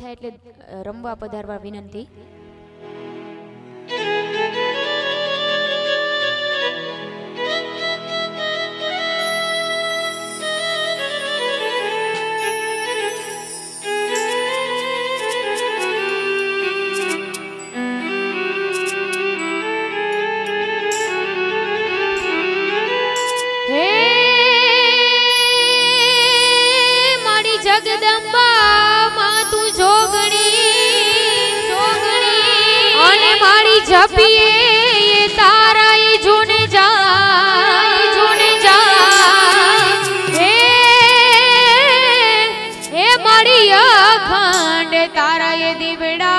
થાય એટલે રમવા પધારવા વિનંતી. जब ये झुन जा झुन जा। हे हे खंड तारा ये दिबड़ा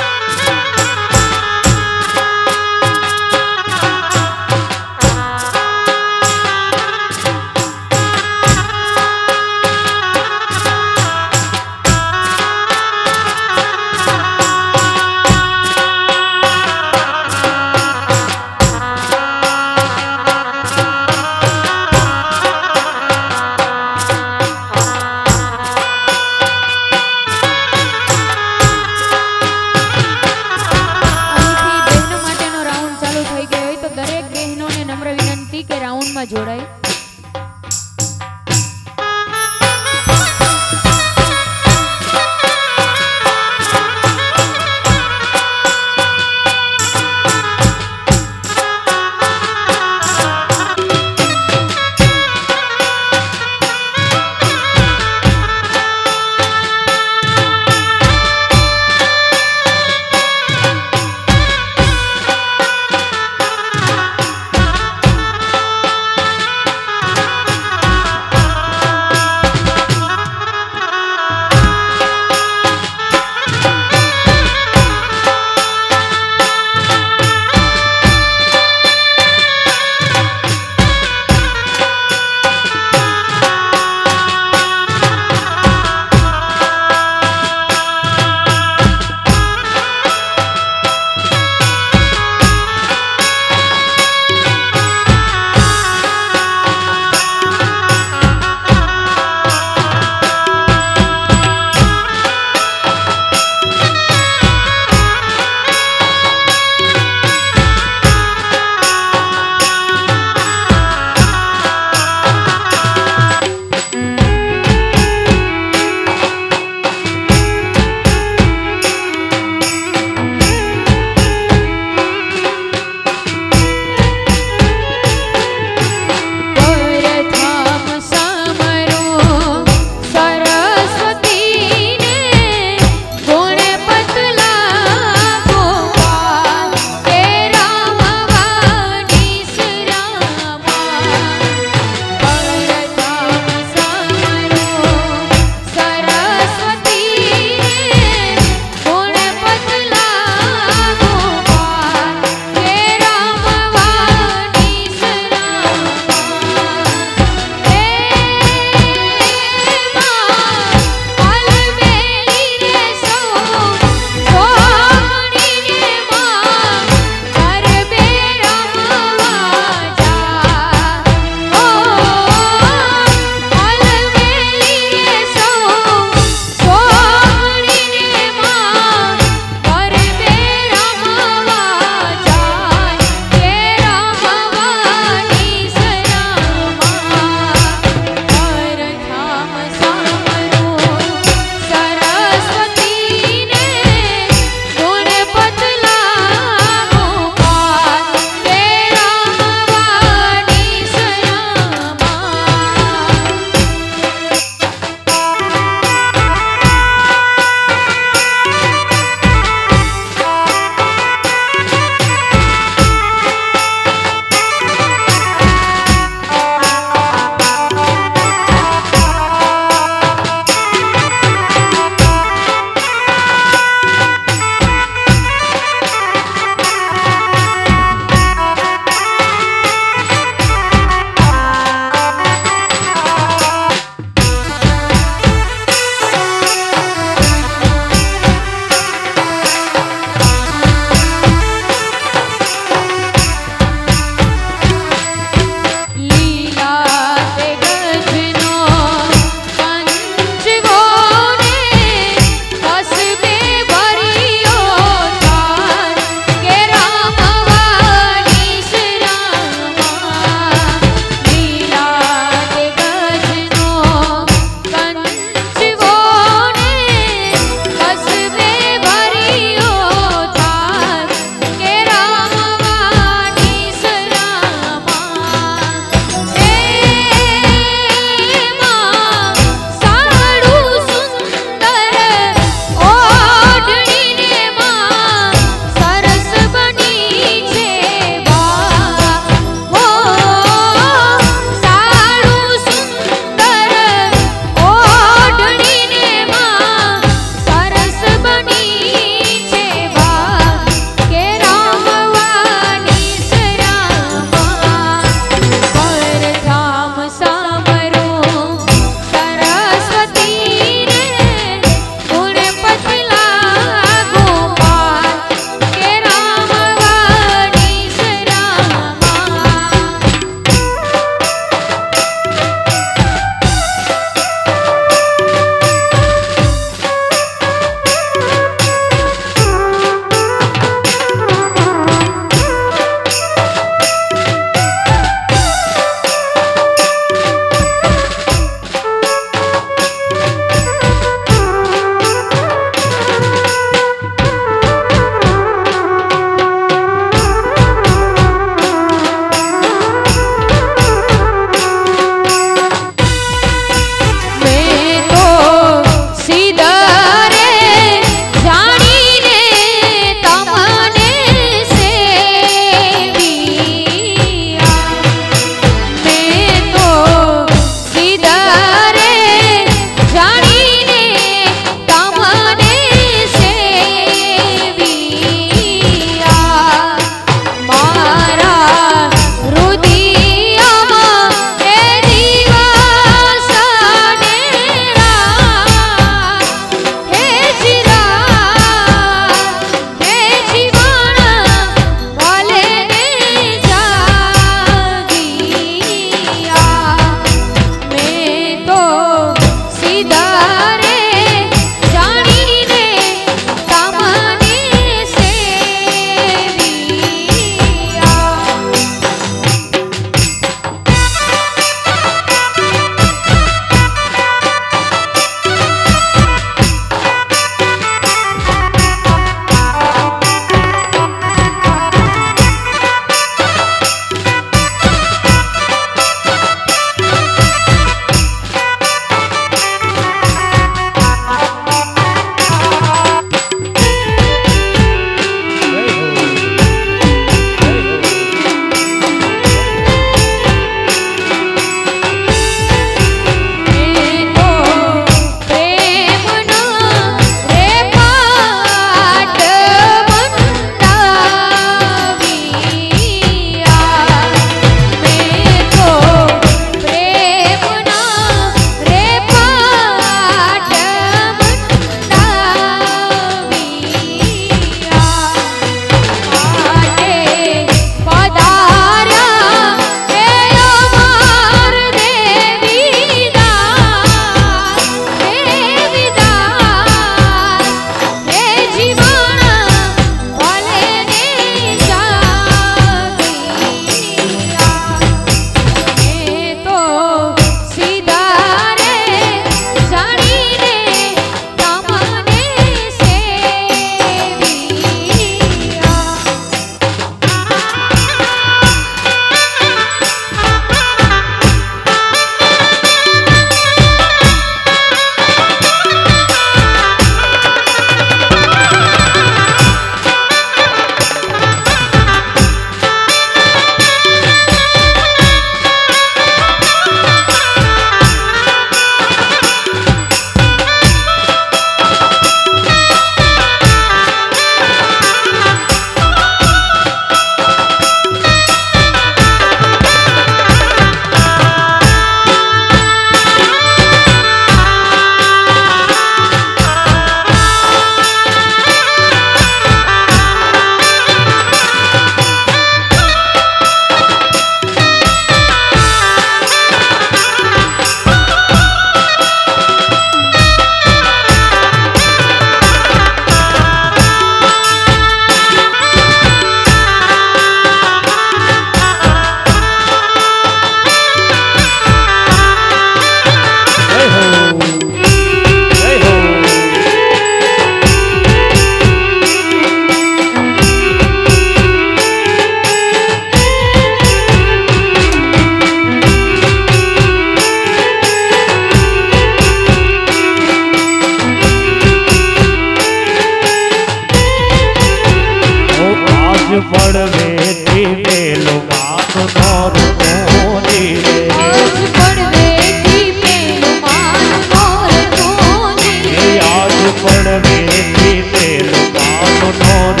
I'm on.